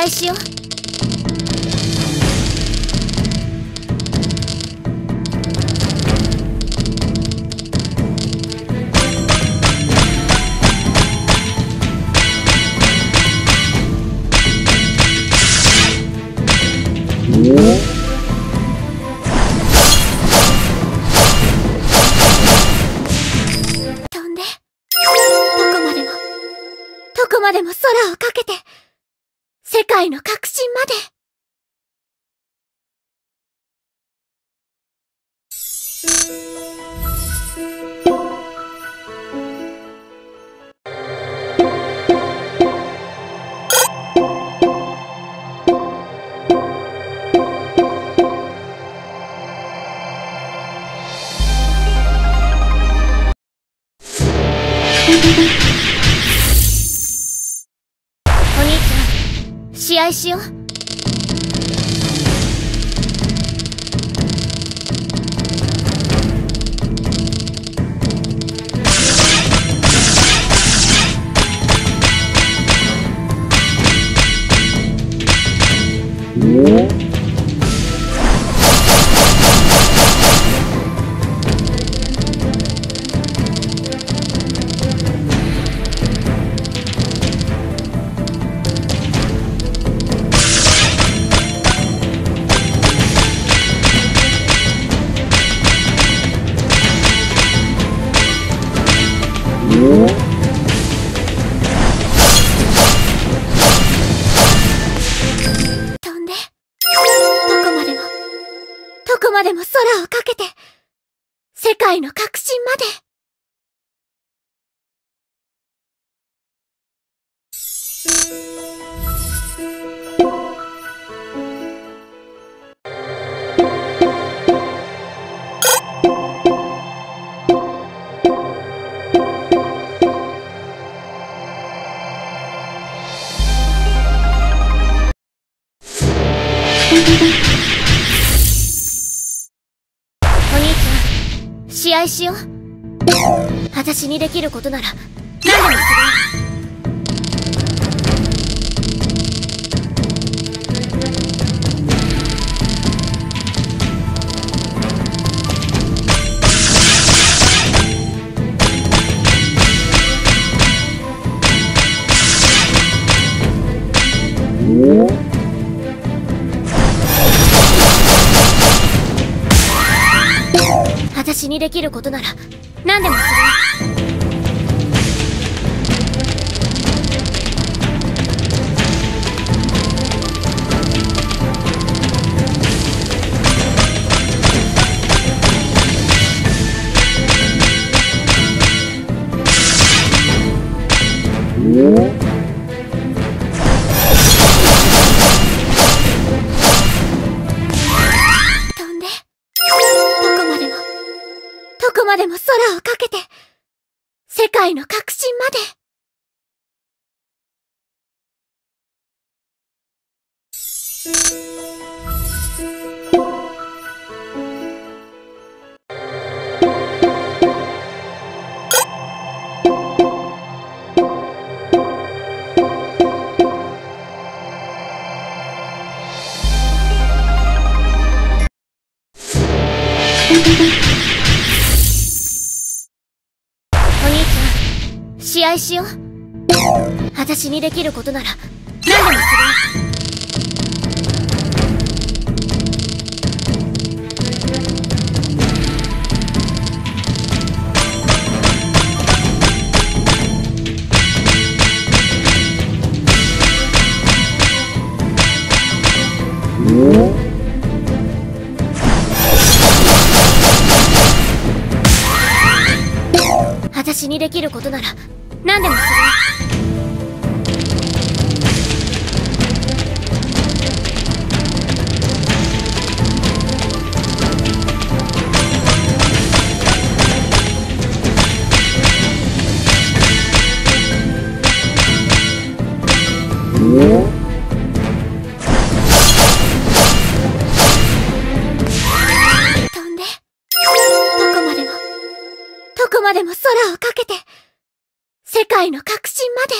ちゃん試合しよう。世界の核心まで。お合しよう。でも空をかけて世界の核心まで。試合しよう。私にできることなら何でもする。よにできることなら何でもするよをかけて世界の核心まで。おちゃん試合しよう。私にできることなら何でもするよ。私にできることなら何でもする。飛んで。どこまでも。どこまでも空をかけて。世界の革新まで。